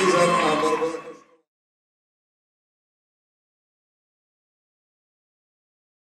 please, I'm, I'm, I'm,